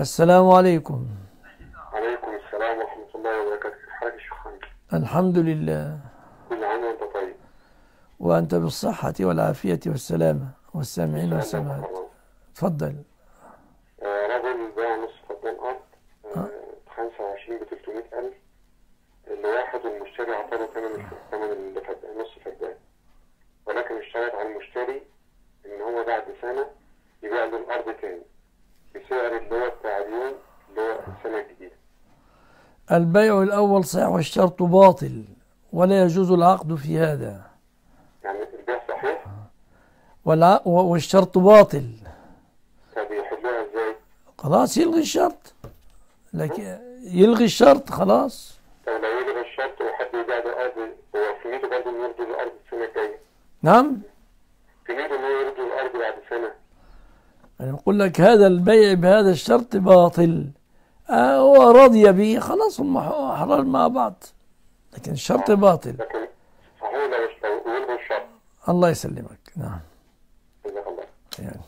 السلام عليكم. عليكم السلام ورحمة الله وبركاته. شيخ حمد الحمد لله. كل عام وأنت طيب. وأنت بالصحة والعافية والسلامة والسامعين والسامعات. تفضل. رجل باع نص فدان أرض آه، 25 ب 300000 اللي واحد والمشتري عطاله ثمن ثمن نص فدان. ولكن اشترط على المشتري إن هو بعد سنة يبيع له الأرض تاني. بسعر اللي هو بتاع اليوم اللي هو السنة الجديدة البيع الأول صحيح والشرط باطل ولا يجوز العقد في هذا. يعني البيع صحيح؟ والع... والشرط باطل. طب يحلوها إزاي؟ خلاص يلغي الشرط. لكن يلغي الشرط خلاص. طب لو يلغي الشرط وحد يبيع له أرض هو في نيته برضه إنه يرضي الأرض السنة الجاية؟ نعم. في نيته إنه يرضي الأرض بعد سنة؟ أنا نقول لك هذا البيع بهذا الشرط باطل. آه هو رضي به. خلاص هم أحرار مع بعض لكن الشرط باطل. لكن لو الله يسلمك. نعم. يعني.